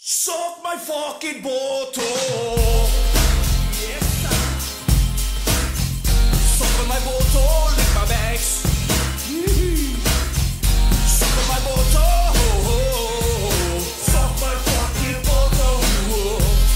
Suck my fucking bottle. Yes, sir. Suck my bottle, lick my bags. Suck my bottle. Suck my fucking bottle.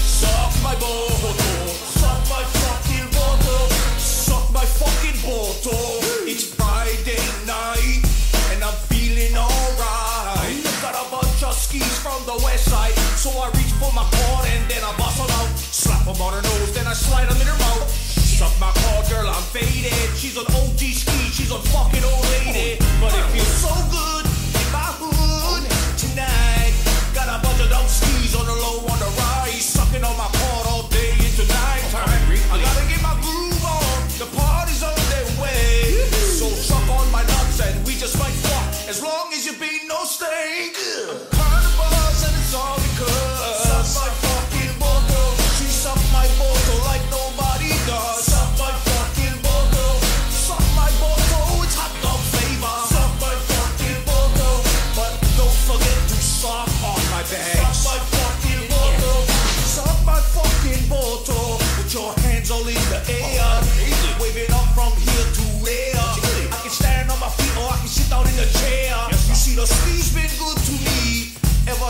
Suck my bottle. Suck my fucking bottle. Suck my fucking bottle. It's Friday night and I'm feeling alright. Got a bunch of skis from the west side, so I reach for my card and then I bustle out. Slap him on her nose, then I slide him in her mouth. Suck my card, girl, I'm faded. She's an OG ski, she's a fucking old lady. But it feels so good in my hood tonight. Got a bunch of those skis on the low, on the rise. Sucking on my card all day into night time. I gotta get my groove on, the party's on their way. So suck on my nuts and we just might fuck as long as you be no stink. I'm kind of buzz and it's all could.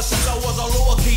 since I was a little kid.